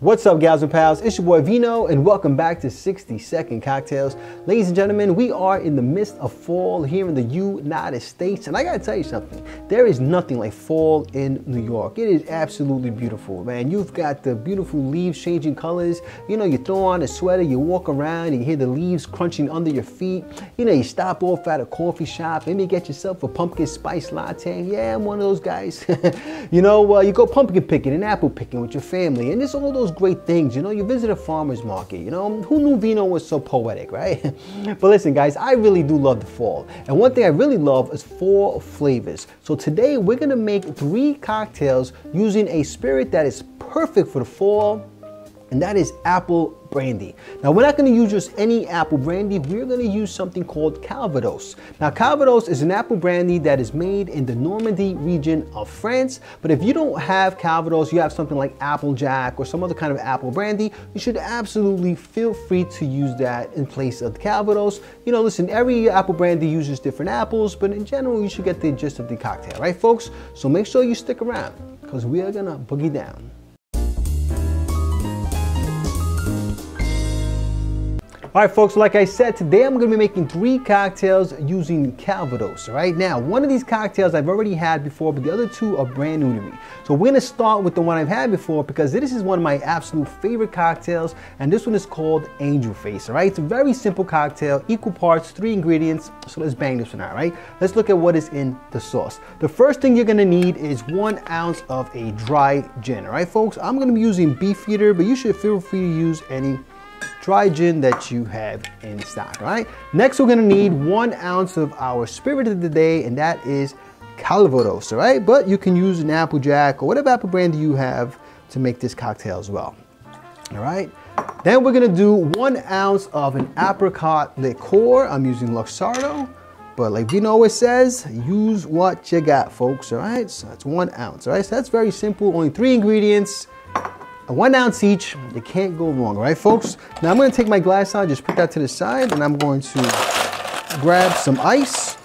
What's up, gals and pals? It's your boy Vino, and welcome back to 60 Second Cocktails. Ladies and gentlemen, we are in the midst of fall here in the United States, and I gotta tell you something. There is nothing like fall in New York. It is absolutely beautiful, man. You've got the beautiful leaves changing colors. You know, you throw on a sweater, you walk around, you hear the leaves crunching under your feet. You know, you stop off at a coffee shop, maybe get yourself a pumpkin spice latte. Yeah, I'm one of those guys. you know, uh, you go pumpkin picking and apple picking with your family, and it's all those those great things. You know, you visit a farmer's market. You know, who knew Vino was so poetic, right? but listen, guys, I really do love the fall. And one thing I really love is fall flavors. So today we're gonna make three cocktails using a spirit that is perfect for the fall, and that is apple brandy. Now we're not gonna use just any apple brandy, we're gonna use something called Calvados. Now Calvados is an apple brandy that is made in the Normandy region of France, but if you don't have Calvados, you have something like Applejack or some other kind of apple brandy, you should absolutely feel free to use that in place of Calvados. You know, listen, every apple brandy uses different apples, but in general, you should get the gist of the cocktail, right folks? So make sure you stick around because we are gonna boogie down. All right, folks, like I said, today I'm gonna be making three cocktails using Calvados, Right Now, one of these cocktails I've already had before, but the other two are brand new to me. So we're gonna start with the one I've had before because this is one of my absolute favorite cocktails, and this one is called Angel Face, all right? It's a very simple cocktail, equal parts, three ingredients. So let's bang this one out, right? Let's look at what is in the sauce. The first thing you're gonna need is one ounce of a dry gin, all right, folks? I'm gonna be using Beefeater, but you should feel free to use any dry gin that you have in stock, right? Next, we're gonna need one ounce of our spirit of the day, and that is Calvados, all right? But you can use an Applejack or whatever apple brandy you have to make this cocktail as well, all right? Then we're gonna do one ounce of an apricot liqueur. I'm using Luxardo, but like you know it says, use what you got, folks, all right? So that's one ounce, all right? So that's very simple, only three ingredients one ounce each. You can't go wrong, right, folks? Now I'm gonna take my glass out, just put that to the side, and I'm going to grab some ice.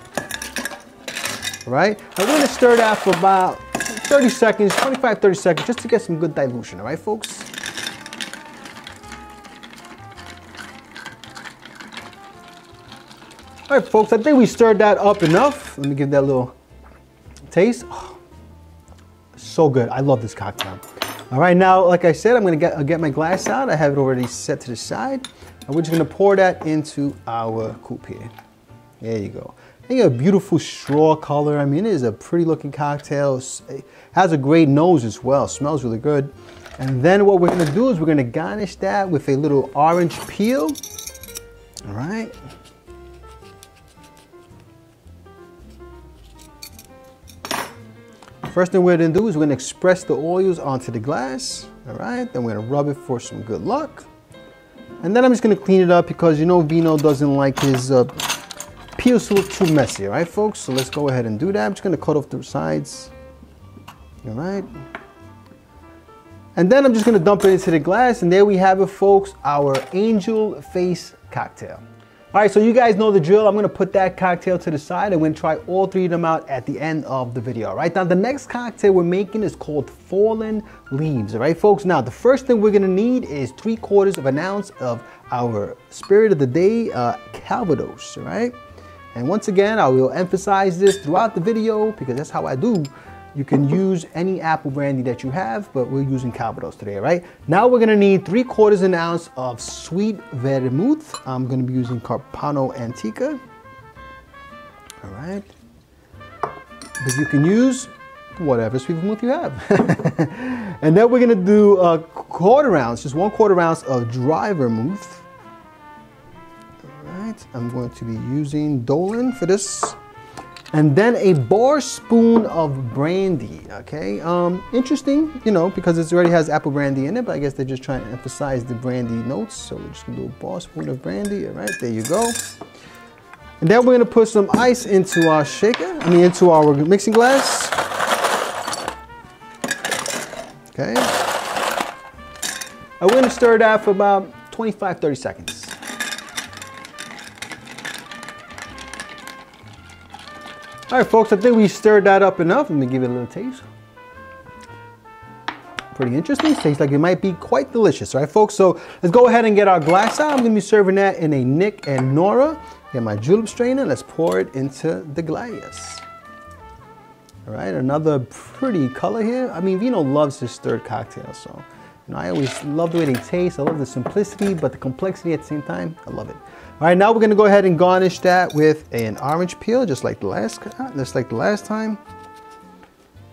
All right, I'm gonna stir that for about 30 seconds, 25, 30 seconds, just to get some good dilution, all right, folks? All right, folks, I think we stirred that up enough. Let me give that a little taste. Oh, so good. I love this cocktail. All right, now, like I said, I'm gonna get, I'll get my glass out. I have it already set to the side. And we're just gonna pour that into our coupe here. There you go. Got a beautiful straw color. I mean, it is a pretty looking cocktail. It has a great nose as well. Smells really good. And then what we're gonna do is we're gonna garnish that with a little orange peel. All right. First thing we're gonna do is we're gonna express the oils onto the glass. All right, then we're gonna rub it for some good luck. And then I'm just gonna clean it up because you know Vino doesn't like his uh, peels to look too messy, all right, folks? So let's go ahead and do that. I'm just gonna cut off the sides, all right? And then I'm just gonna dump it into the glass and there we have it, folks, our angel face cocktail. All right, so you guys know the drill. I'm gonna put that cocktail to the side. I'm gonna try all three of them out at the end of the video, all right? Now, the next cocktail we're making is called Fallen Leaves, all right, folks? Now, the first thing we're gonna need is three quarters of an ounce of our spirit of the day, uh, Calvados, all right? And once again, I will emphasize this throughout the video because that's how I do you can use any apple brandy that you have, but we're using Calvados today, right? Now we're gonna need three quarters an ounce of sweet vermouth. I'm gonna be using Carpano Antica. All right. But you can use whatever sweet vermouth you have. and then we're gonna do a quarter ounce, just one quarter ounce of dry vermouth. All right, I'm going to be using Dolin for this and then a bar spoon of brandy, okay? Um, interesting, you know, because it already has apple brandy in it, but I guess they're just trying to emphasize the brandy notes. So we're just gonna do a bar spoon of brandy, all right, there you go. And then we're gonna put some ice into our shaker, I mean into our mixing glass. Okay. And we're gonna stir that for about 25, 30 seconds. All right, folks, I think we stirred that up enough. Let me give it a little taste. pretty interesting. Tastes like it might be quite delicious, right, folks? So let's go ahead and get our glass out. I'm gonna be serving that in a Nick and Nora. Get my julep strainer. Let's pour it into the glass. All right, another pretty color here. I mean, Vino loves his stirred cocktail, so you know, I always love the way they taste. I love the simplicity, but the complexity at the same time. I love it. All right, now we're gonna go ahead and garnish that with an orange peel, just like the last, uh, just like the last time.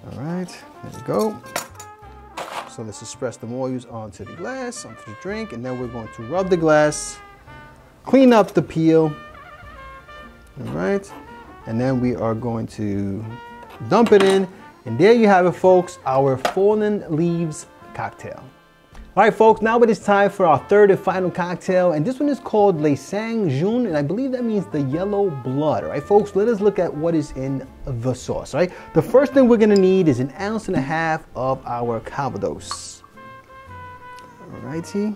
All right, there we go. So let's express the moyus onto the glass, onto the drink, and then we're going to rub the glass, clean up the peel. All right, and then we are going to dump it in, and there you have it, folks, our fallen leaves cocktail. All right, folks, now it is time for our third and final cocktail, and this one is called Le Sang Jaune, and I believe that means the yellow blood. All right, folks, let us look at what is in the sauce, all right? The first thing we're gonna need is an ounce and a half of our Calvados. All righty.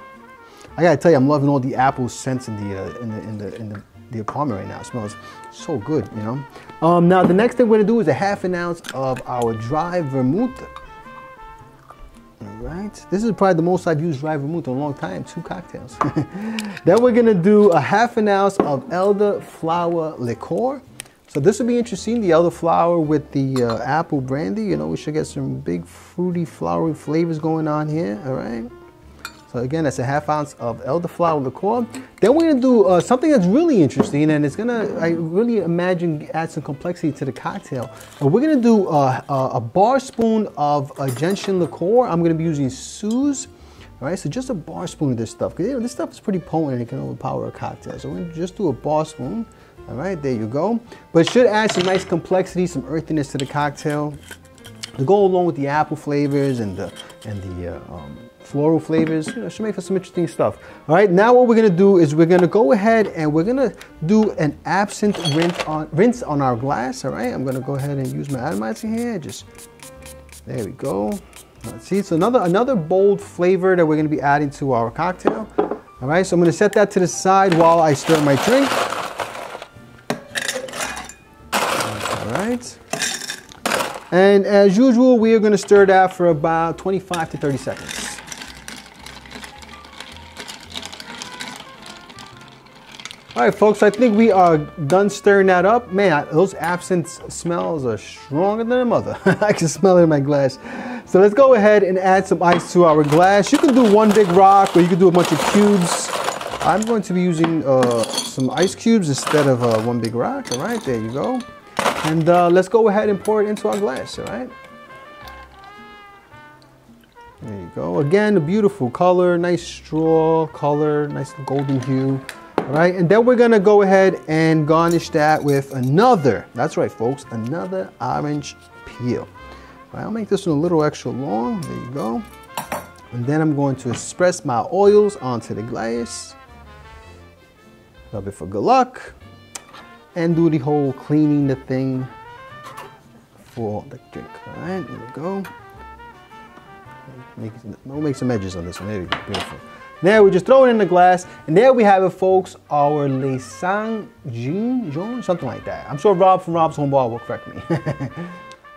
I gotta tell you, I'm loving all the apple scents in the, uh, in the, in the, in the the apartment right now. It smells so good, you know. Um, now the next thing we're gonna do is a half an ounce of our dry vermouth. Right, this is probably the most I've used dry vermouth in a long time, two cocktails. then we're gonna do a half an ounce of elderflower liqueur. So this will be interesting, the elderflower with the uh, apple brandy. You know, we should get some big fruity, flowery flavors going on here, all right? So again, that's a half ounce of elderflower liqueur. Then we're gonna do uh, something that's really interesting and it's gonna, I really imagine, add some complexity to the cocktail. And we're gonna do uh, a bar spoon of uh, gentian liqueur. I'm gonna be using Suze. All right, so just a bar spoon of this stuff. Cause you know, this stuff is pretty potent and it can overpower a cocktail. So we're gonna just do a bar spoon. All right, there you go. But should add some nice complexity, some earthiness to the cocktail to go along with the apple flavors and the and the uh, um, floral flavors. You know, should make for some interesting stuff. All right, now what we're gonna do is we're gonna go ahead and we're gonna do an absinthe rinse on, rinse on our glass. All right, I'm gonna go ahead and use my atomizer here. Just there we go. Let's see, it's another another bold flavor that we're gonna be adding to our cocktail. All right, so I'm gonna set that to the side while I stir my drink. All right. And as usual, we are gonna stir that for about 25 to 30 seconds. All right, folks, I think we are done stirring that up. Man, those absinthe smells are stronger than a mother. I can smell it in my glass. So let's go ahead and add some ice to our glass. You can do one big rock or you can do a bunch of cubes. I'm going to be using uh, some ice cubes instead of uh, one big rock. All right, there you go. And uh, let's go ahead and pour it into our glass, all right? There you go. Again, a beautiful color, nice straw color, nice golden hue. Right, and then we're gonna go ahead and garnish that with another, that's right folks, another orange peel. Right, I'll make this one a little extra long, there you go. And then I'm going to express my oils onto the glass. Rub it for good luck. And do the whole cleaning the thing for the drink. All right, there we go. Make, make some edges on this one, there we go, beautiful. Now we just throw it in the glass, and there we have it, folks. Our Le Sang Jaune, something like that. I'm sure Rob from Rob's Home Bar will correct me.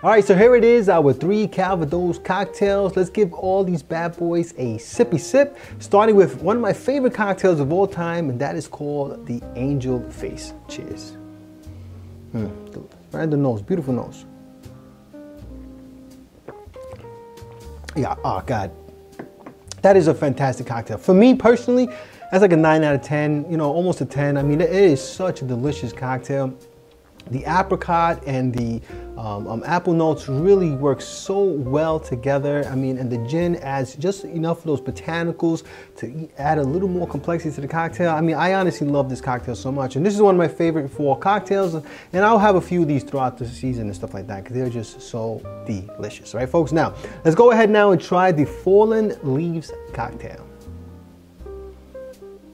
all right, so here it is, our three Calvados cocktails. Let's give all these bad boys a sippy sip, starting with one of my favorite cocktails of all time, and that is called the Angel Face. Cheers. Mm, right the nose, beautiful nose. Yeah, oh God, that is a fantastic cocktail. For me personally, that's like a 9 out of 10, you know, almost a 10. I mean, it is such a delicious cocktail. The apricot and the um, um, apple notes really work so well together. I mean, and the gin adds just enough of those botanicals to add a little more complexity to the cocktail. I mean, I honestly love this cocktail so much. And this is one of my favorite fall cocktails. And I'll have a few of these throughout the season and stuff like that because they're just so delicious. right, folks? Now, let's go ahead now and try the Fallen Leaves cocktail.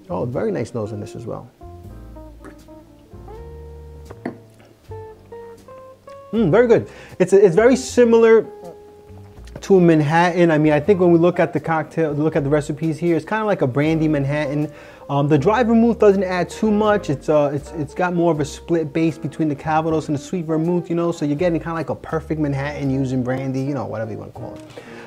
Oh, very nice nose in this as well. Mm, very good. It's, it's very similar to a Manhattan. I mean, I think when we look at the cocktail, look at the recipes here, it's kind of like a brandy Manhattan. Um, the dry vermouth doesn't add too much. It's uh, it's it's got more of a split base between the Calvados and the sweet vermouth, you know. So you're getting kind of like a perfect Manhattan using brandy, you know, whatever you want to call it.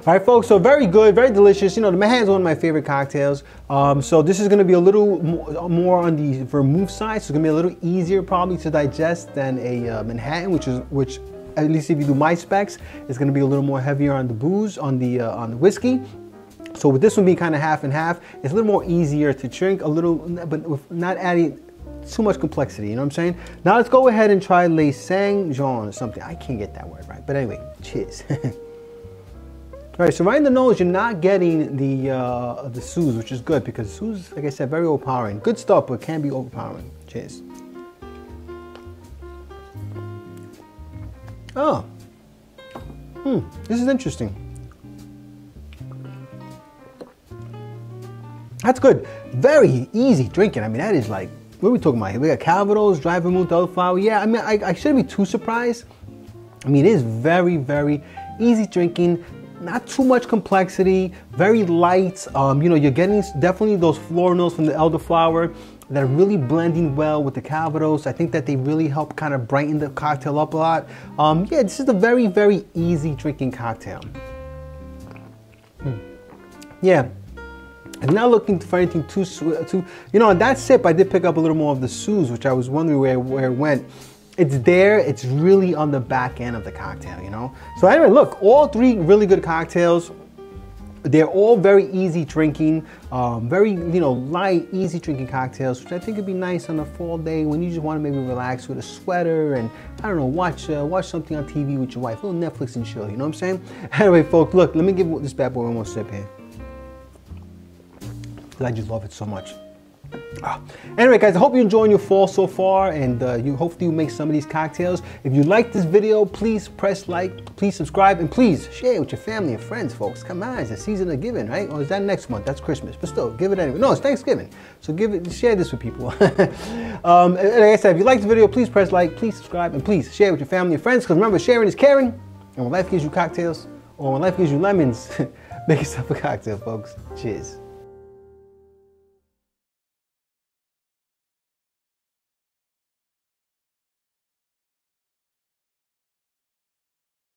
All right, folks, so very good, very delicious. You know, the Manhattan is one of my favorite cocktails. Um, so this is gonna be a little more on the vermouth side, so it's gonna be a little easier probably to digest than a uh, Manhattan, which is, which at least if you do my specs, it's gonna be a little more heavier on the booze, on the, uh, on the whiskey. So with this one being kind of half and half, it's a little more easier to drink, a little, but with not adding too much complexity, you know what I'm saying? Now let's go ahead and try Le Sang Jean or something. I can't get that word right, but anyway, cheers. All right, so right in the nose, you're not getting the uh, the Suze, which is good because Suze, like I said, very overpowering. Good stuff, but can be overpowering. Cheers. Oh, hmm, this is interesting. That's good. Very easy drinking. I mean, that is like, what are we talking about here? We got Calvados, Dry Vermouth, Elderflower. Yeah, I mean, I, I shouldn't be too surprised. I mean, it is very, very easy drinking. Not too much complexity, very light. Um, you know, you're getting definitely those floral notes from the elderflower that are really blending well with the Calvados. I think that they really help kind of brighten the cocktail up a lot. Um, yeah, this is a very, very easy drinking cocktail. Hmm. Yeah, I'm not looking for anything too, sweet too, you know, on that sip, I did pick up a little more of the Suze, which I was wondering where, where it went. It's there, it's really on the back end of the cocktail, you know? So anyway, look, all three really good cocktails. They're all very easy drinking, um, very, you know, light, easy drinking cocktails, which I think would be nice on a fall day when you just want to maybe relax with a sweater and, I don't know, watch uh, watch something on TV with your wife, a little Netflix and chill, you know what I'm saying? Anyway, folks, look, let me give this bad boy one more sip here I just love it so much. Ah. Anyway, guys, I hope you're enjoying your fall so far, and uh, you hopefully you make some of these cocktails. If you like this video, please press like, please subscribe, and please share with your family and friends, folks. Come on, it's the season of giving, right? Or is that next month? That's Christmas, but still, give it anyway. No, it's Thanksgiving, so give it, share this with people. um, like I said, if you like the video, please press like, please subscribe, and please share with your family and friends. Because remember, sharing is caring, and when life gives you cocktails, or when life gives you lemons, make yourself a cocktail, folks. Cheers.